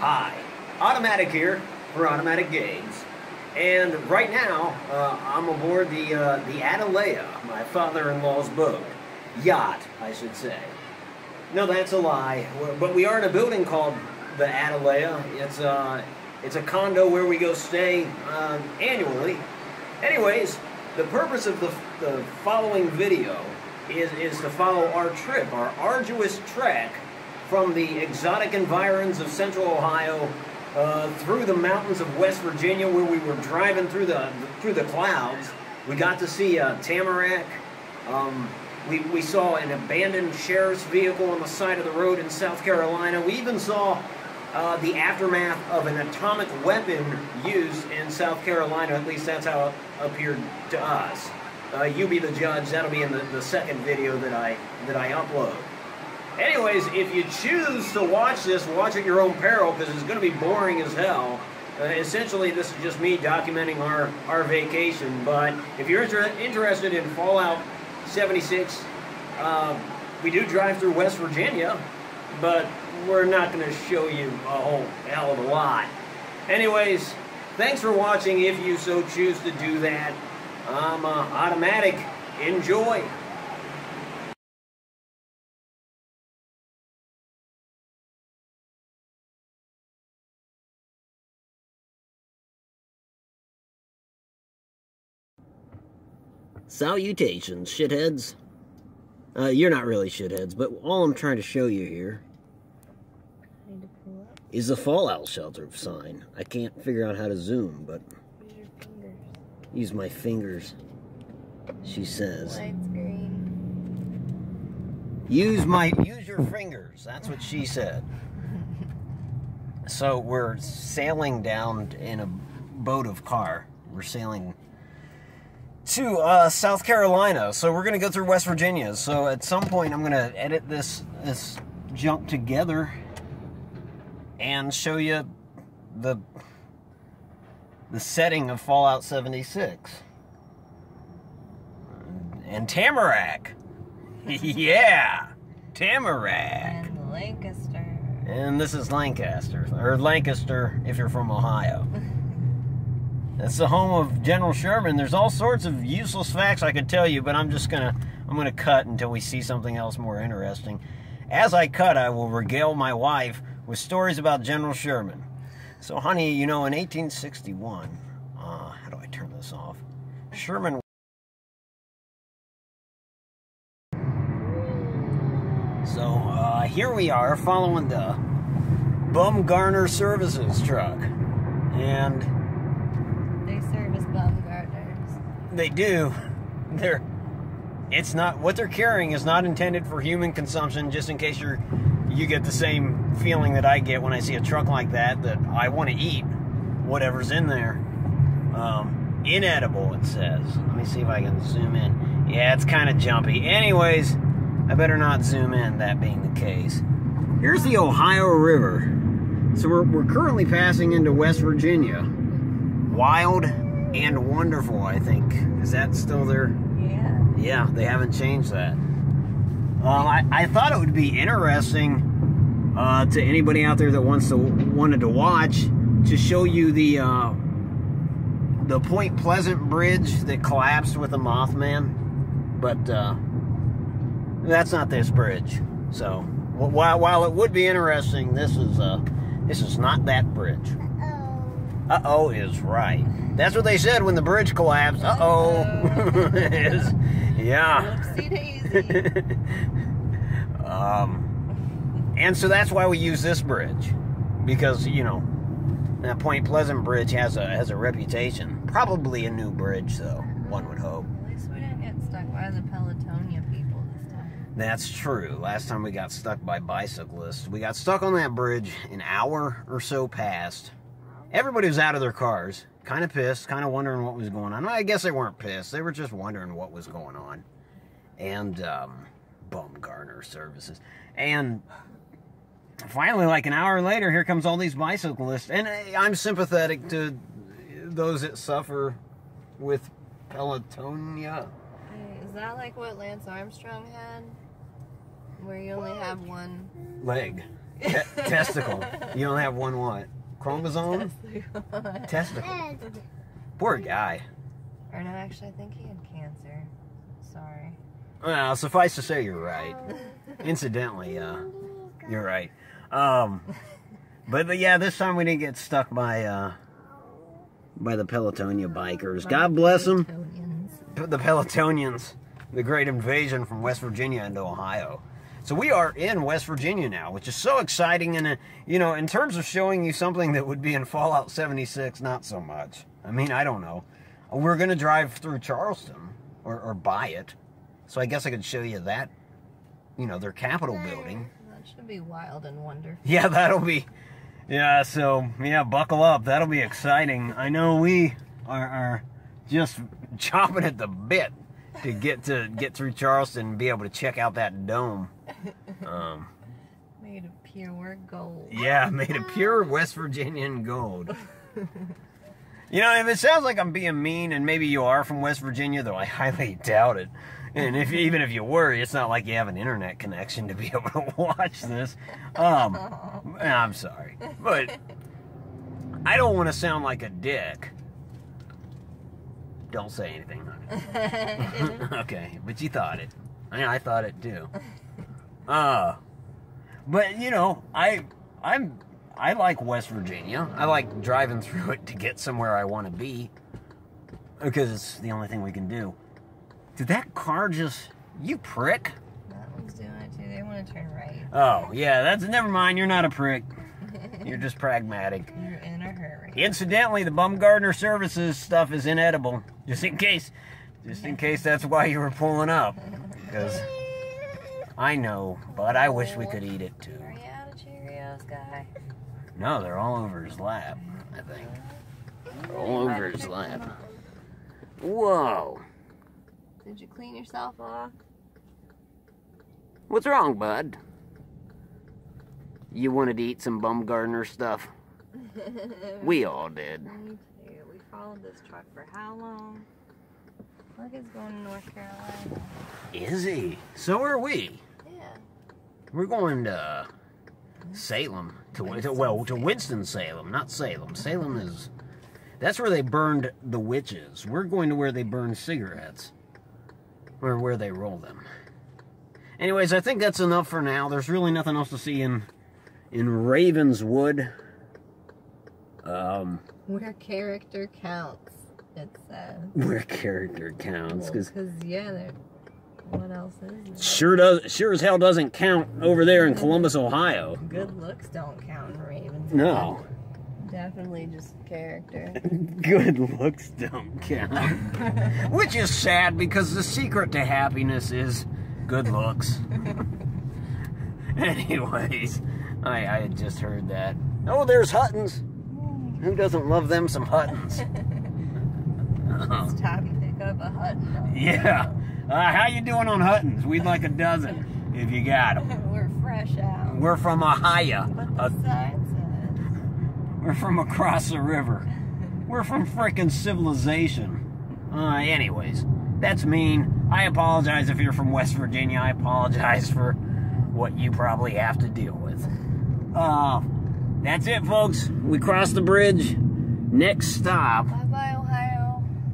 Hi, Otto Mattak here for Otto Mattak Games, and right now uh, I'm aboard the uh, the Atalaya, my father-in-law's boat, yacht, I should say. No, that's a lie. But we are in a building called the Atalaya. It's uh, it's a condo where we go stay uh, annually. Anyways, the purpose of the, the following video is, is to follow our trip, our arduous trek from the exotic environs of central Ohio uh, through the mountains of West Virginia where we were driving through the through the clouds. We got to see uh, Tamarack. Um, we, we saw an abandoned sheriff's vehicle on the side of the road in South Carolina. We even saw uh, the aftermath of an atomic weapon used in South Carolina. At least that's how it appeared to us. Uh, you be the judge. That'll be in the, the second video that I that I upload. Anyways, if you choose to watch this, watch at your own peril because it's going to be boring as hell. Uh, essentially, this is just me documenting our, our vacation. But if you're inter interested in Fallout 76, uh, we do drive through West Virginia, but we're not going to show you a whole hell of a lot. Anyways, thanks for watching if you so choose to do that. I'm uh, Otto Mattak. Enjoy. Salutations, shitheads. Uh, you're not really shitheads, but all I'm trying to show you here is the Fallout shelter sign. I can't figure out how to zoom, but use my fingers. She says. Use my use your fingers. That's what she said. So we're sailing down in a boat of car. We're sailing to uh, South Carolina. So we're gonna go through West Virginia. So at some point I'm gonna edit this this junk together and show you the the setting of Fallout 76 and Tamarack. yeah, Tamarack. And Lancaster. And this is Lancaster, or Lancaster if you're from Ohio. That's the home of General Sherman. There's all sorts of useless facts I could tell you, but I'm just gonna I'm gonna cut until we see something else more interesting. As I cut, I will regale my wife with stories about General Sherman. So, honey, you know, in 1861, uh, how do I turn this off? Sherman. So, uh, here we are following the Bumgarner Services truck. And Baumgartners. they do. They're. It's not. What they're carrying is not intended for human consumption, just in case you're you get the same feeling that I get when I see a truck like that that I want to eat whatever's in there. Um, inedible, it says. Let me see if I can zoom in. Yeah, it's kind of jumpy. Anyways, I better not zoom in, that being the case. Here's the Ohio River. So we're, we're currently passing into West Virginia. Wild and wonderful, I think. Is that still there? Yeah. Yeah, they haven't changed that. Um, I, I thought it would be interesting uh, to anybody out there that wants to wanted to watch to show you the uh, the Point Pleasant Bridge that collapsed with the Mothman, but uh, that's not this bridge. So while while it would be interesting, this is uh, this is not that bridge. Uh oh is right. That's what they said when the bridge collapsed. Uh oh. is, yeah. Um, and so that's why we use this bridge because you know that Point Pleasant Bridge has a has a reputation. Probably a new bridge, though. One would hope. At least we didn't get stuck by the Pelotonia people this time. That's true. Last time we got stuck by bicyclists, we got stuck on that bridge an hour or so past. Everybody was out of their cars, kind of pissed, kind of wondering what was going on. I guess they weren't pissed. They were just wondering what was going on. And um, Bumgarner services. And finally, like an hour later, here comes all these bicyclists. And I'm sympathetic to those that suffer with pelotonia. Is that like what Lance Armstrong had? Where you only have one. Leg. Te- testicle. You don't have one what? Chromosome? Testicle. Poor guy. or no, actually, I think he had cancer. Sorry. Well, suffice to say, you're right. Incidentally, uh, you're right. Um, but, but yeah, this time we didn't get stuck by uh, by the Pelotonia bikers. God bless them. The Pelotonians, the great invasion from West Virginia into Ohio. So we are in West Virginia now, which is so exciting. And, uh, you know, in terms of showing you something that would be in Fallout 76, not so much. I mean, I don't know. We're going to drive through Charleston or, or buy it. So I guess I could show you that, you know, their Capitol building. That should be wild and wonderful. Yeah, that'll be. Yeah, so yeah, buckle up. That'll be exciting. I know we are, are just chomping at the bit to get to get through Charleston and be able to check out that dome. Um, Made of pure gold. yeah, made of pure West Virginian gold. You know, if it sounds like I'm being mean, and maybe you are from West Virginia, though I highly doubt it. And if even if you were, it's not like you have an internet connection to be able to watch this. Um, I'm sorry, but I don't want to sound like a dick. Don't say anything. okay, but you thought it. I, mean, I thought it too. Uh, but you know, I I'm I like West Virginia. I like driving through it to get somewhere I want to be because it's the only thing we can do. Did that car just you prick? That one's doing it too. They want to turn right. Oh, yeah, that's never mind. You're not a prick. You're just pragmatic. You're in a hurry. Incidentally, the Bumgardner Services stuff is inedible. Just in case, just in case that's why you were pulling up. Because I know, but I wish we could eat it too. Are you out of Cheerios, guy? No, they're all over his lap. I think. They're all over his lap. Whoa. Did you clean yourself off? What's wrong, bud? You wanted to eat some Bumgardner stuff? We all did. Me too. We followed this truck for how long? Look, it's going to North Carolina. Is he? So are we. We're going to Salem. To, to well, to Winston Salem, not Salem. Salem is that's where they burned the witches. We're going to where they burn cigarettes, or where they roll them. Anyways, I think that's enough for now. There's really nothing else to see in in Ravenswood. Um, Where character counts, it says. where character counts, because Because, yeah, there. What else is there? sure does sure as hell doesn't count over there in Columbus, Ohio. Good looks don't count in Ravens. No. Definitely just character. Good looks don't count. Which is sad because the secret to happiness is good looks. Anyways, I, I had just heard that. Oh, there's Huttons. Who doesn't love them some Huttons? It's time to pick up a Hutton. yeah. Uh, how you doing on Huttons? We'd like a dozen if you got them. We're fresh out. We're from Ohio. Uh. We're from across the river. We're from frickin' civilization. Uh, anyways, that's mean. I apologize if you're from West Virginia. I apologize for what you probably have to deal with. Uh, that's it, folks. We crossed the bridge. Next stop. Bye bye.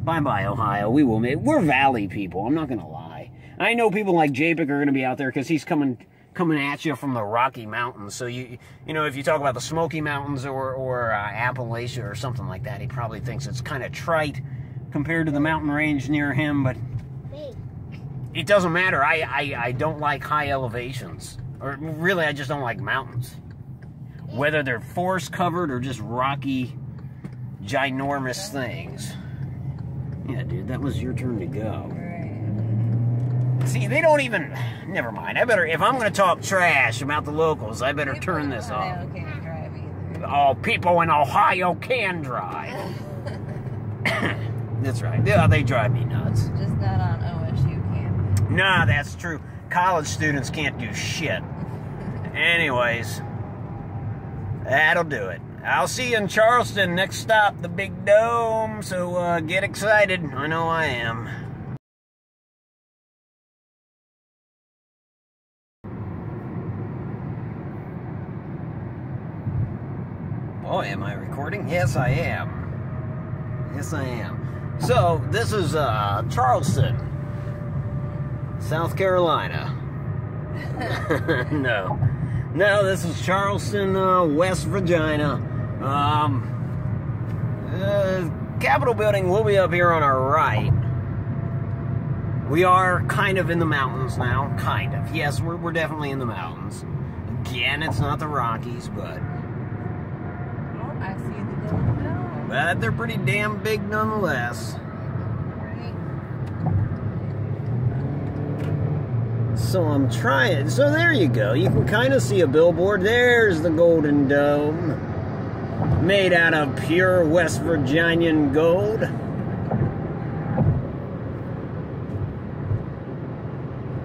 Bye bye, Ohio. We will make. We're Valley people. I'm not gonna lie. I know people like JPEG are gonna be out there because he's coming coming at you from the Rocky Mountains. So you you know if you talk about the Smoky Mountains or or uh, Appalachia or something like that, he probably thinks it's kind of trite compared to the mountain range near him. But it doesn't matter. I I, I don't like high elevations, or really, I just don't like mountains. Whether they're forest covered or just rocky, ginormous things. Yeah, dude, that was your turn to go. Right. See, they don't even. Never mind. I better. If I'm going to talk trash about the locals, I better turn this off. Ohio can't drive either. Oh, people in Ohio can drive. that's right. Yeah, they drive me nuts. Just not on OSU campus. Nah, that's true. College students can't do shit. Anyways, that'll do it. I'll see you in Charleston. Next stop, the Big Dome. So uh, get excited. I know I am. boy, am I recording? Yes, I am. Yes, I am. So, this is uh, Charleston, South Carolina. no. No, this is Charleston, uh, West Virginia. Um, uh, Capitol building will be up here on our right. We are kind of in the mountains now. Kind of. Yes, we're, we're definitely in the mountains. Again, it's not the Rockies, but Oh, I see the golden but they're pretty damn big nonetheless. So I'm trying. So there you go. You can kind of see a billboard. There's the Golden Dome. Made out of pure West Virginian gold.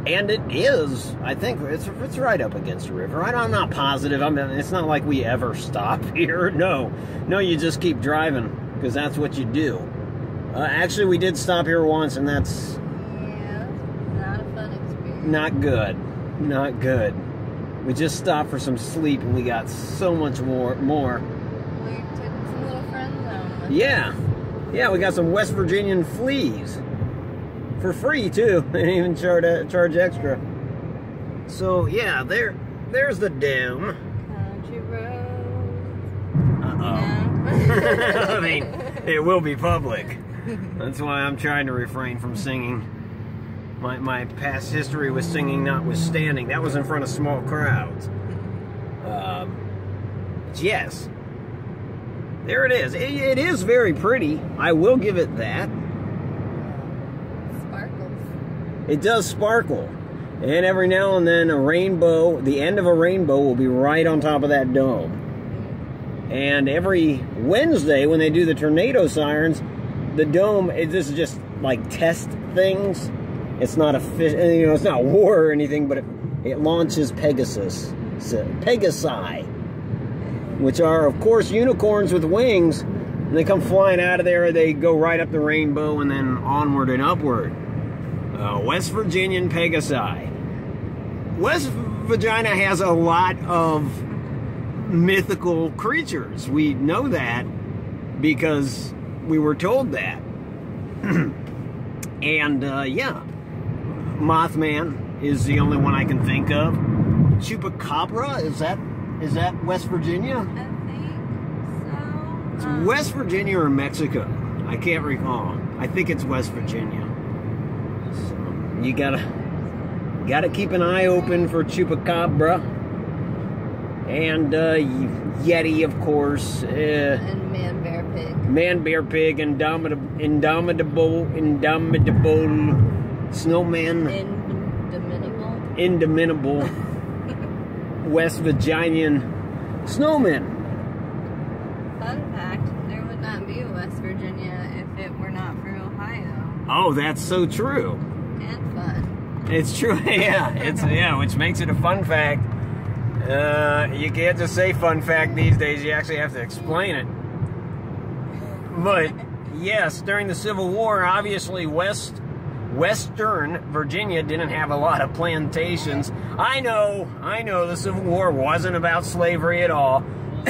And it is. I think it's it's right up against the river. I, I'm not positive. I mean, it's not like we ever stop here. No, no. You just keep driving because that's what you do. Uh, actually, we did stop here once, and that's Yeah, not a fun experience. not good. Not good. We just stopped for some sleep and we got so much more more. We took some little friends home. with Yeah. Yeah, we got some West Virginian fleas. For free too. They didn't even charge charge extra. So yeah, there there's the dome. Road. Uh-oh. I mean, it will be public. That's why I'm trying to refrain from singing. My, my past history with singing notwithstanding, that was in front of small crowds. Um, yes, there it is. It, it is very pretty. I will give it that. Sparkles. It does sparkle. And every now and then, a rainbow, the end of a rainbow will be right on top of that dome. And every Wednesday, when they do the tornado sirens, the dome, it, this is just like test things. It's not a fish, you know, it's not war or anything, but it, it launches Pegasus, so, Pegasi, which are, of course, unicorns with wings. And they come flying out of there, they go right up the rainbow and then onward and upward. Uh, West Virginian Pegasi. West Virginia has a lot of mythical creatures. We know that because we were told that. and uh, yeah, Mothman is the only one I can think of. Chupacabra is that is that West Virginia? I think so. It's Um, West Virginia or Mexico. I can't recall. I think it's West Virginia. So you gotta gotta keep an eye open for Chupacabra. And uh, Yeti, of course. Uh, And man, bear, pig. Man, bear, pig, indomitable, indomitable, indomitable, snowman, Indomitable. indomitable, West Virginian snowman. Fun fact, there would not be a West Virginia if it were not for Ohio. Oh, that's so true. And fun. It's true. yeah, it's yeah, which makes it a fun fact. Uh, you can't just say fun fact these days. You actually have to explain it. But yes, during the Civil War, obviously West Western Virginia didn't have a lot of plantations. I know, I know, the Civil War wasn't about slavery at all.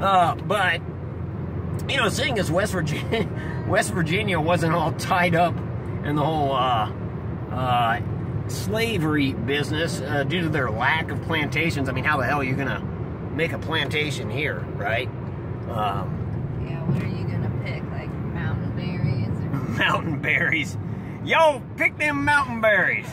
uh, but you know, seeing as West Virginia, West Virginia wasn't all tied up in the whole uh, uh, slavery business uh, due to their lack of plantations. I mean, how the hell are you gonna make a plantation here, right? Um, Yeah, what are you gonna pick? Like mountain berries or mountain berries. Yo, pick them mountain berries.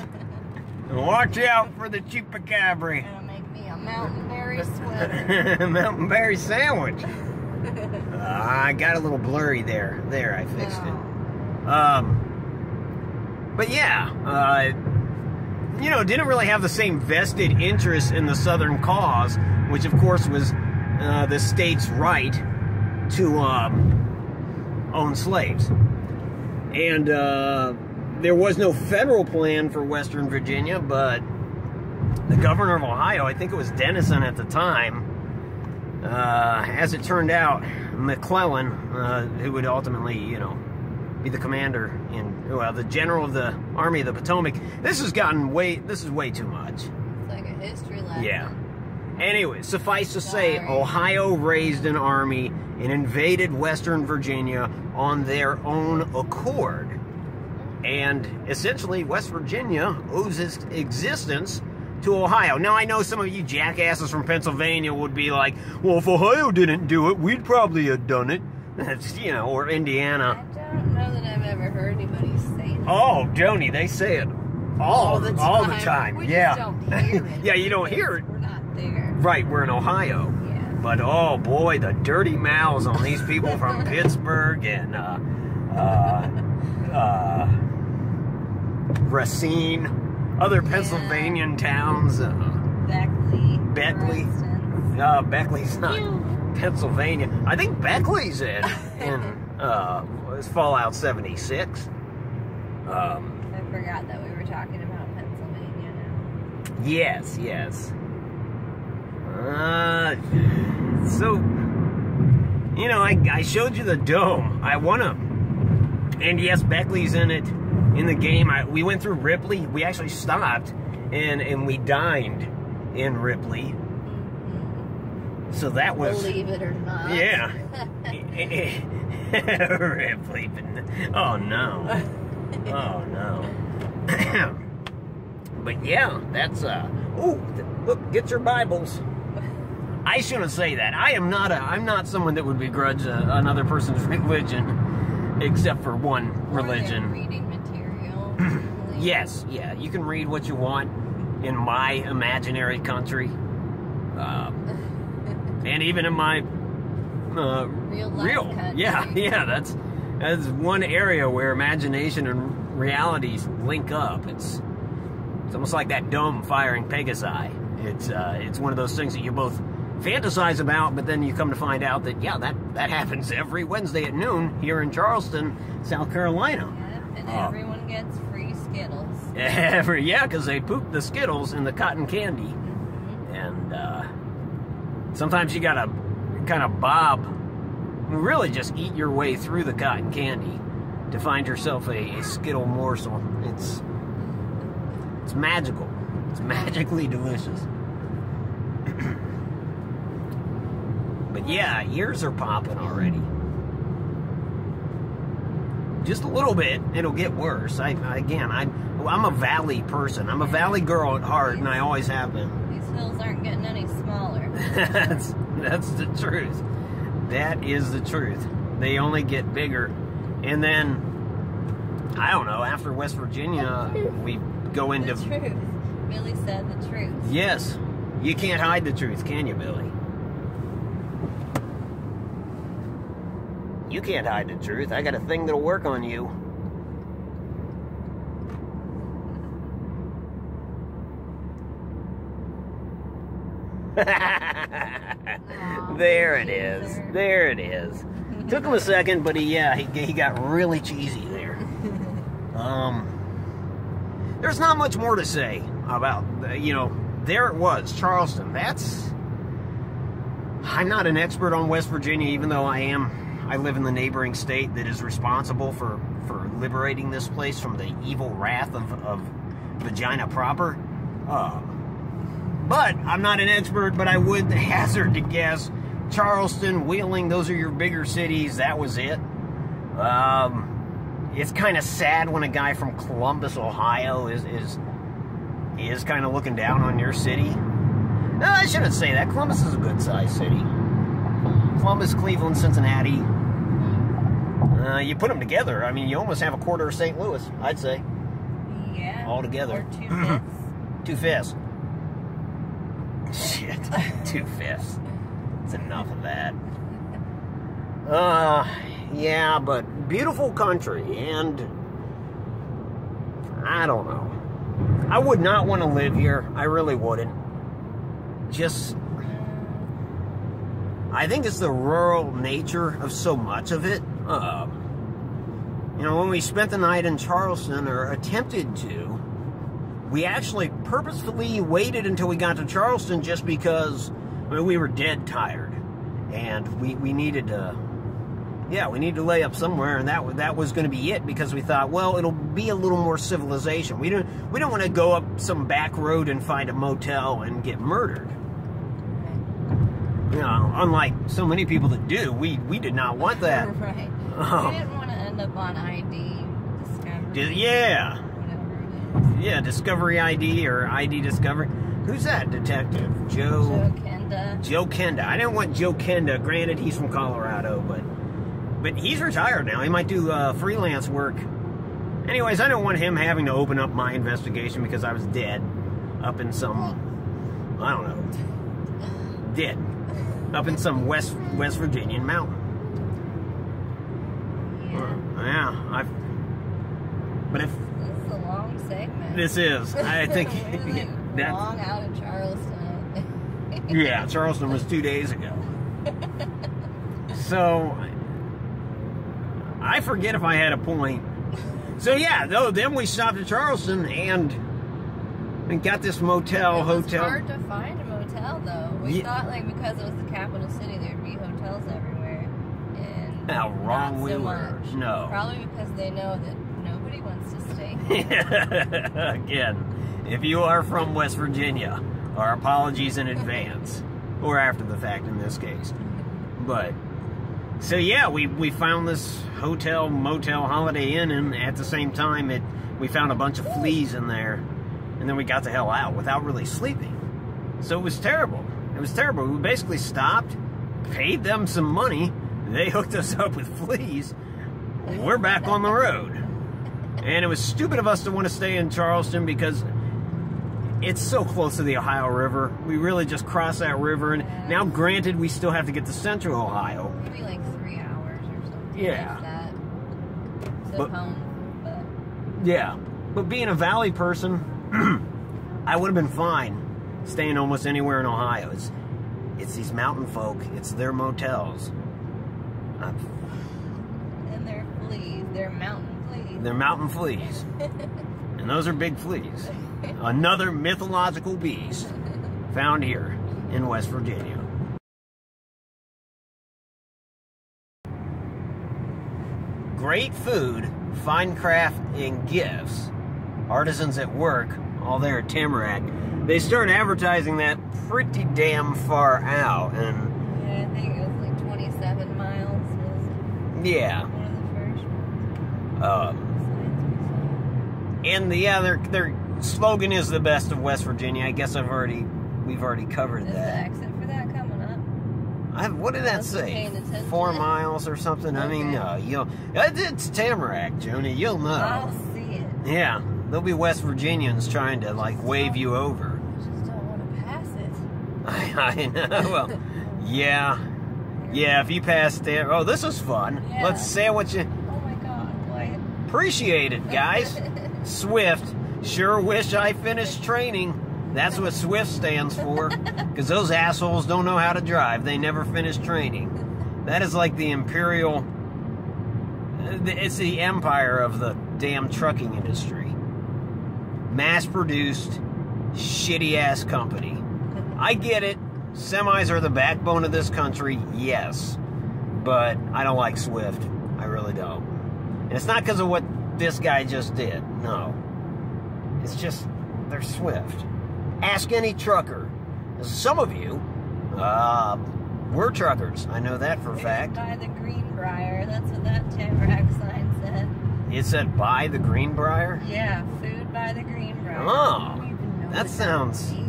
And watch out for the chupacabra. gonna make me a mountain berry sweater? mountain berry sandwich. Uh, I got a little blurry there. There, I fixed it. Um, but yeah, uh, you know, didn't really have the same vested interest in the Southern cause, which of course was uh, the state's right to um, own slaves. And uh, there was no federal plan for Western Virginia, but the governor of Ohio, I think it was Dennison at the time, uh, as it turned out, McClellan, uh, who would ultimately, you know, be the commander in, well, the general of the Army of the Potomac. This has gotten way, this is way too much. It's like a history lesson. Yeah. Anyway, suffice to say, Ohio raised an army and invaded Western Virginia on their own accord. And essentially, West Virginia owes its existence to Ohio. Now, I know some of you jackasses from Pennsylvania would be like, well, if Ohio didn't do it, we'd probably have done it. That's, you know, or Indiana. I don't know that I've ever heard anybody say that. Oh, Joni, they say it all, all the time. Yeah. just don't hear it. yeah, you don't hear it. We're not there. Right, we're in Ohio. Yeah. But oh boy, the dirty mouths on these people from Pittsburgh and uh, uh, uh, Racine, other Pennsylvanian towns. Uh, Beckley. Beckley. uh, Beckley's not Pennsylvania. I think Beckley's in in uh, it's Fallout 76. Um, I forgot that we were talking about Pennsylvania now. Yes, yes. Uh, so, you know, I, I showed you the dome. I wanna, and yes, Beckley's in it in the game. I, we went through Ripley. We actually stopped and and we dined in Ripley. So that was Believe it or not. yeah. Ripley, oh no, oh no. but yeah, that's uh. Oh, look, get your Bibles. I shouldn't say that. I am not a. I'm not someone that would begrudge uh another person's religion, except for one Or religion. reading material. Yes, yeah, you can read what you want in my imaginary country, uh, and even in my uh, Real life real. country. Yeah, yeah, that's that's one area where imagination and realities link up. It's it's almost like that dome firing Pegasi. It's uh, it's one of those things that you both fantasize about, but then you come to find out that yeah, that that happens every Wednesday at noon here in Charleston, South Carolina. Yep, and Oh. everyone gets free Skittles. Every yeah, because they poop the Skittles in the cotton candy, and uh, sometimes you gotta kind of bob, really just eat your way through the cotton candy to find yourself a, a Skittle morsel. It's it's magical. It's magically delicious. but yeah, ears are popping already. Just a little bit, it'll get worse. I again, I I'm a valley person. I'm a valley girl at heart, and I always have been. These hills aren't getting any smaller. that's that's the truth. That is the truth. They only get bigger, and then I don't know. After West Virginia, we go into the truth. Billy said the truth. yes. You can't hide the truth, can you, Billy? You can't hide the truth. I got a thing that'll work on you. there it is. There it is. Took him a second, but he yeah he, he got really cheesy there. Um, there's not much more to say about uh, you know there it was Charleston. That's I'm not an expert on West Virginia, even though I am. I live in the neighboring state that is responsible for for liberating this place from the evil wrath of of vagina proper. Uh, but I'm not an expert, but I would hazard to guess Charleston, Wheeling, those are your bigger cities. That was it. Um, it's kind of sad when a guy from Columbus, Ohio, is is is kind of looking down on your city. No, I shouldn't say that. Columbus is a good sized city. Columbus, Cleveland, Cincinnati. Uh, you put them together, I mean, you almost have a quarter of St. Louis, I'd say. Yeah. All together. Or two fifths. Two fifths. Shit. Two fifths. It's enough of that. Uh, yeah, but beautiful country, and I don't know. I would not want to live here. I really wouldn't. Just, I think it's the rural nature of so much of it. Um, you know, when we spent the night in Charleston, or attempted to, we actually purposefully waited until we got to Charleston just because I mean, we were dead tired, and we we needed to, yeah, we needed to lay up somewhere, and that that was going to be it because we thought, well, it'll be a little more civilization. We don't we don't want to go up some back road and find a motel and get murdered. You know, unlike so many people that do, we we did not want that. right. Oh. We didn't want to end up on ID Discovery. Di- yeah, Whatever it is. yeah, Discovery ID or ID Discovery. Who's that detective? Joe. Joe Kenda. Joe Kenda. I didn't want Joe Kenda. Granted, he's from Colorado, but but he's retired now. He might do uh, freelance work. Anyways, I don't want him having to open up my investigation because I was dead up in some I don't know dead up in some West West Virginian mountain. Yeah. Yeah, I. But if This is a long segment. this is, I think We're that long out of Charleston. Yeah, Charleston was two days ago. so I forget if I had a point. So yeah, though then we stopped at Charleston and and got this motel hotel. hard to find a motel though. We Yeah. thought like because it was the capital city, there'd be hotels everywhere. And How wrong we so were. Much. No. Probably because they know that nobody wants to stay. Again, if you are from West Virginia, our apologies in advance, or after the fact in this case. But so yeah, we we found this hotel, motel, Holiday Inn, and at the same time, it we found a bunch of fleas in there, and then we got the hell out without really sleeping. So it was terrible. It was terrible. We basically stopped, paid them some money. They hooked us up with fleas. We're back on the road. And it was stupid of us to want to stay in Charleston because it's so close to the Ohio River. We really just cross that river. And now, granted, we still have to get to Central Ohio. Maybe like three hours or something. Yeah. Like But- home. But Yeah. But being a valley person, I would have been fine staying almost anywhere in Ohio. It's, it's these mountain folk, it's their motels. Uh, and they're fleas. They're mountain fleas. they're mountain fleas. And those are big fleas. Another mythological beast found here in West Virginia. Great food, fine craft, and gifts. Artisans at work, all there at Tamarack. They start advertising that pretty damn far out, and Yeah, I think it was like 27 miles was yeah, one of the first um, and the yeah, their their slogan is the best of West Virginia. I guess I've already we've already covered saw. Is the that. exit for that coming up? I, have what did that say? Four miles or something? I mean, Okay. uh, you'll it's Tamarack, Joni. You'll know. I'll see it. Yeah, there'll be West Virginians trying to like wave you over. I just don't want to pass it. I, I know. Well, yeah, yeah. If you pass there, oh, this is fun. Yeah. Let's sandwich it. Oh my god, boy. Appreciate it, guys. Swift. Sure wish I finished training. That's what Swift stands for. Because those assholes don't know how to drive. They never finish training. That is like the imperial. Uh, it's the empire of the damn trucking industry. Mass produced, shitty ass company. I get it. Semis are the backbone of this country, yes. But I don't like Swift. I really don't. And it's not because of what this guy just did. No. It's just they're swift. Ask any trucker. Some of you, uh, we're truckers. I know that for a fact. By the Greenbrier. That's what that Tamarack sign said. It said buy the Greenbrier. Yeah, food by the Greenbrier. Oh, I don't even know that sounds means.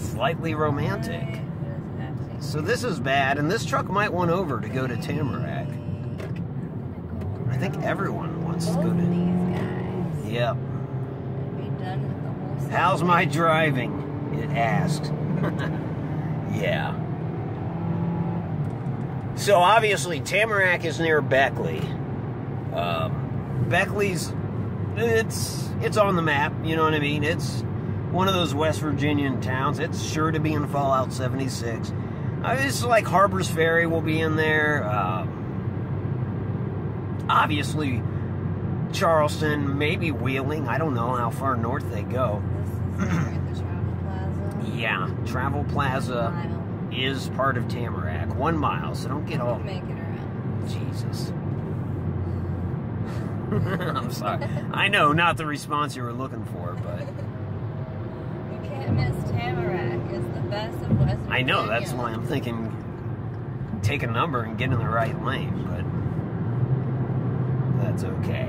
Slightly romantic. So this is bad, and this truck might want over to go to Tamarack. I think everyone wants to go to. Yep. How's my driving? It asked. yeah. So obviously, Tamarack is near Beckley. Um, Beckley's, it's it's on the map. You know what I mean? It's one of those West Virginian towns. It's sure to be in Fallout 76. Uh, it's like Harper's Ferry will be in there. Um, obviously, Charleston, maybe Wheeling. I don't know how far north they go. This is where the Travel Yeah, Travel Plaza is part of Tamarack. One mile, so don't get all. Make it around. Jesus. I'm sorry. I know, not the response you were looking for, but Tamarack. It's the best of West Virginia. I know that's why I'm thinking take a number and get in the right lane, but that's okay.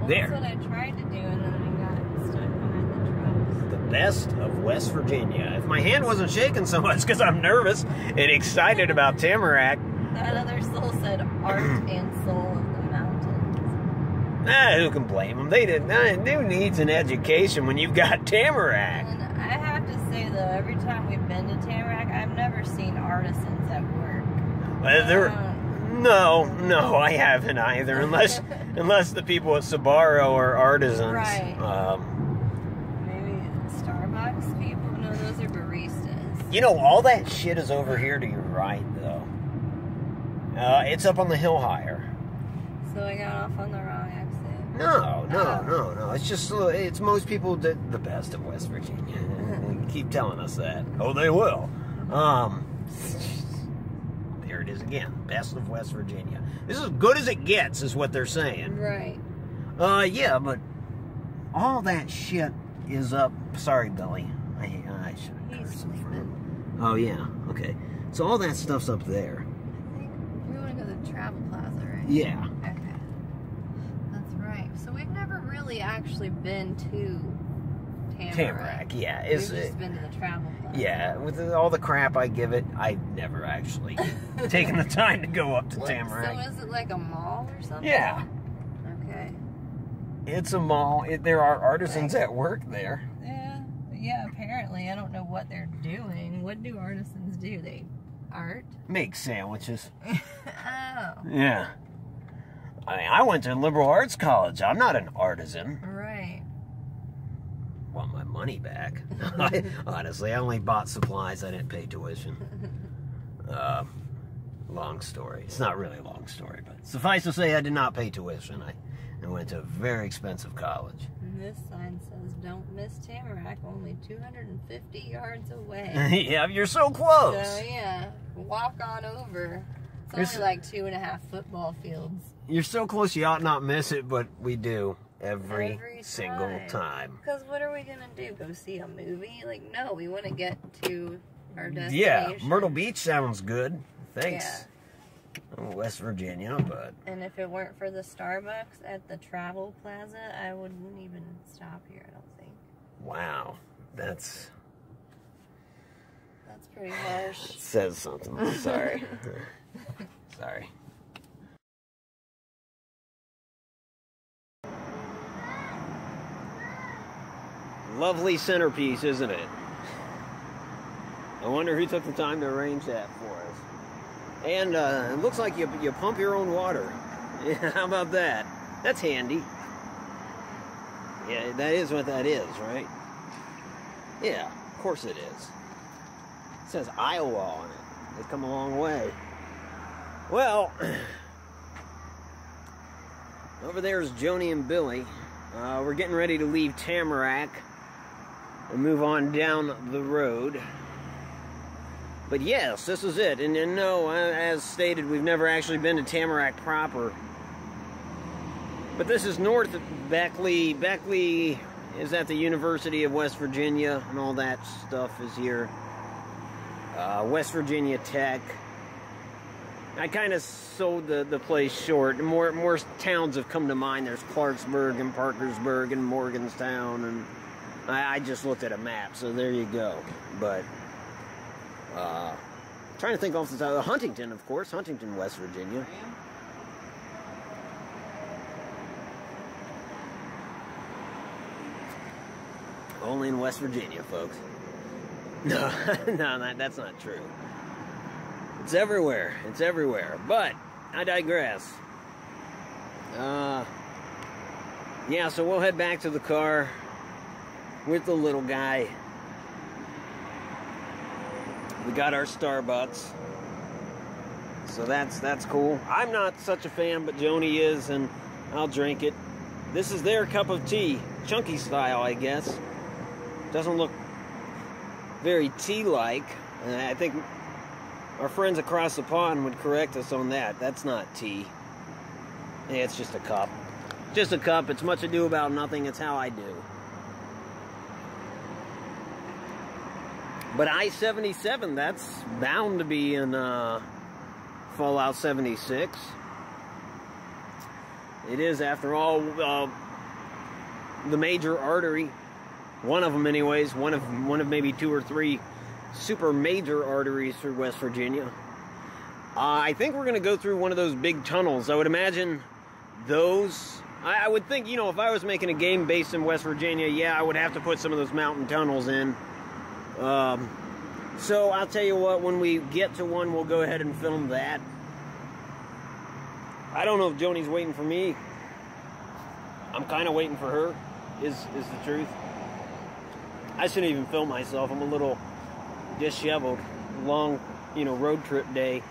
Well, There. That's what I tried to do, and then I got stuck behind the trucks. The best of West Virginia. If my hand wasn't shaking so much because I'm nervous and excited about Tamarack, That other soul said art and soul of the mountains. Ah, who can blame them? They did. Uh, who needs an education when you've got Tamarack? And I have to say though, every time we've been to Tamarack, I've never seen artisans at work. Uh, Uh, no, no, I haven't either. Unless, unless the people at Sbarro are artisans. Right. Um, maybe Starbucks people. No, those are baristas. you know, all that shit is over here to your right, though. Uh, it's up on the hill higher. So I got off on the. No, no, no, no. It's just uh, it's most people that the best of West Virginia. They keep telling us that. Oh, they will. Um, there it is again. Best of West Virginia. This is as good as it gets, is what they're saying. Right. Uh, yeah, but all that shit is up. Sorry, Billy. I I should have He's cursed in front of him. Oh yeah. Okay. So all that stuff's up there. I think we want to go to the Travel Plaza, right? Yeah. Okay. That's right. So we've actually been to Tamarack. Tamarack. Yeah. Is We've it? just been to the Travel Plaza. Yeah, with all the crap I give it, I've never actually taken the time to go up to What, Tamarack. So is it like a mall or something? Yeah, Okay. it's a mall. It, there are artisans at work there. Yeah. Yeah. Apparently, I don't know what they're doing. What do artisans do? They art. Make sandwiches. oh. Yeah. I mean, I went to liberal arts college. I'm not an artisan. Right. Want my money back? Honestly, I only bought supplies. I didn't pay tuition. Uh, long story. It's not really a long story, but suffice to say, I did not pay tuition. I, I went to a very expensive college. And this sign says, "Don't miss Tamarack. Only 250 yards away." yeah, you're so close. So yeah, walk on over. It's only like two and a half football fields. You're so close, you ought not miss it, but we do every, Every single time. Because what are we gonna do? Go see a movie? Like, no, we want to get to our destination. Yeah. Myrtle Beach sounds good. Thanks. I'm West Virginia, but And if it weren't for the Starbucks at the Travel Plaza, I wouldn't even stop here. I don't think. wow, that's That's pretty harsh. says something. Sorry, sorry. Lovely centerpiece, isn't it? I wonder who took the time to arrange that for us. And uh, it looks like you, you pump your own water. Yeah, how about that? That's handy. Yeah, that is what that is, right? Yeah, of course it is. It says Iowa on it. They've come a long way. Well, over there is Joni and Billy. Uh, we're getting ready to leave Tamarack and move on down the road. But yes, this is it. And, and no, as stated, we've never actually been to Tamarack proper. But this is north of Beckley. Beckley is at the University of West Virginia, and all that stuff is here. Uh, West Virginia Tech. I kind of sold the, the place short. More more towns have come to mind. There's Clarksburg and Parkersburg and Morganstown, and I, I just looked at a map, so there you go. But uh, trying to think off the top. of Huntington, of course, Huntington, West Virginia. Only in West Virginia, folks. No, no, that, that's not true. It's everywhere. It's everywhere. But I digress. Uh, yeah, so we'll head back to the car with the little guy. We got our Starbucks. So that's that's cool. I'm not such a fan, but Joni is, and I'll drink it. This is their cup of tea, chunky style, I guess. Doesn't look very tea-like. I think our friends across the pond would correct us on that. That's not tea. Yeah, it's just a cup. Just a cup. It's much ado about nothing. It's how I do. But I-77, that's bound to be in uh, Fallout 76. It is, after all, uh, the major artery. One of them, anyways. One of one of maybe two or three super major arteries through West Virginia. Uh, I think we're going to go through one of those big tunnels. I would imagine those. I, I, would think, you know, if I was making a game based in West Virginia, yeah, I would have to put some of those mountain tunnels in. Um, so I'll tell you what, when we get to one, we'll go ahead and film that. I don't know if Joni's waiting for me. I'm kind of waiting for her, is, is the truth. I shouldn't even film myself. I'm a little disheveled. Long, you know, road trip day.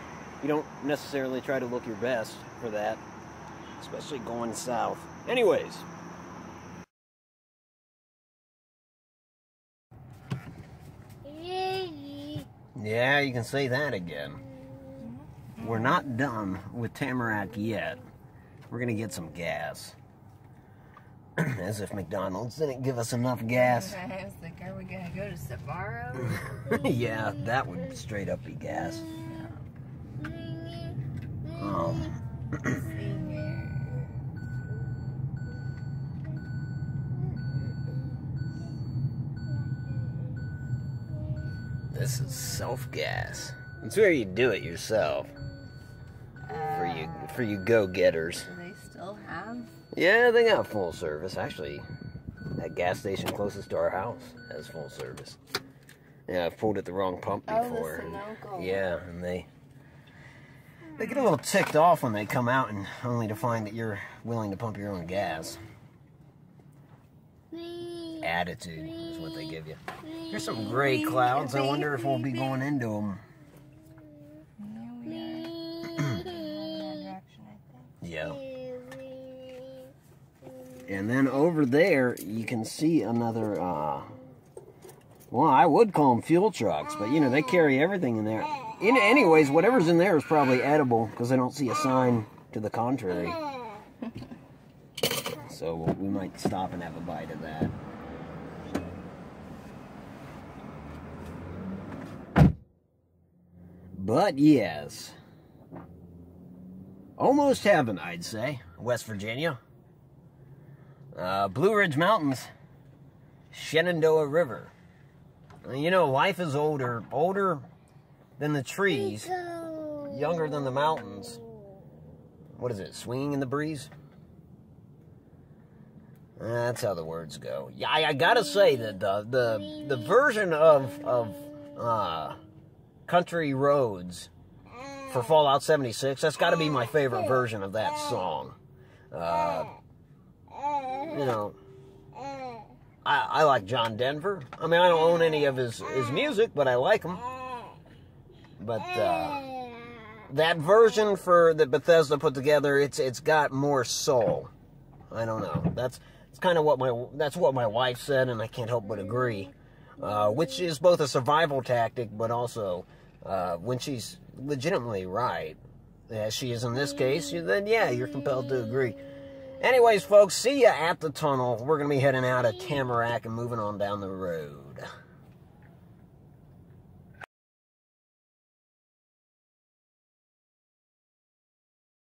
You don't necessarily try to look your best for that, especially going south. Anyways. Yeah, you can say that again. We're not done with Tamarack yet. We're gonna get some gas. As if McDonald's didn't give us enough gas. I was like, are we gonna go to Sbarro? yeah, that would straight up be gas. Um. this is self gas. It's where you do it yourself. For you, for you go-getters. Do they still have? Yeah, they got full service. Actually, that gas station closest to our house has full service. Yeah, I've pulled at the wrong pump Oh, before. and- Sunoco. yeah, and they they get a little ticked off when they come out and only to find that you're willing to pump your own gas. Attitude is what they give you. Here's some gray clouds. I wonder if we'll be going into them. Yeah, we are. that direction, I think. Yeah. And then over there, you can see another, uh, well, I would call them fuel trucks, but you know, they carry everything in there. In, anyways, whatever's in there is probably edible because I don't see a sign to the contrary. So we might stop and have a bite of that. But yes, almost heaven, I'd say. West Virginia. Uh, Blue Ridge Mountains, Shenandoah River. Uh, You know, life is older, older than the trees, younger than the mountains. What is it, swinging in the breeze? Uh, That's how the words go. Yeah, I, I gotta say that the the the version of of uh, country roads for Fallout 76, that's got to be my favorite version of that song. Uh, you know, I, I like John Denver. I mean, I don't own any of his, his music, but I like him. But uh, that version for that Bethesda put together, it's it's got more soul. I don't know. That's it's kind of what my that's what my wife said, and I can't help but agree. Uh, which is both a survival tactic, but also uh, when she's legitimately right, as she is in this case, then yeah, you're compelled to agree. Anyways, folks, see ya at the tunnel. We're gonna be heading out of Tamarack and moving on down the road.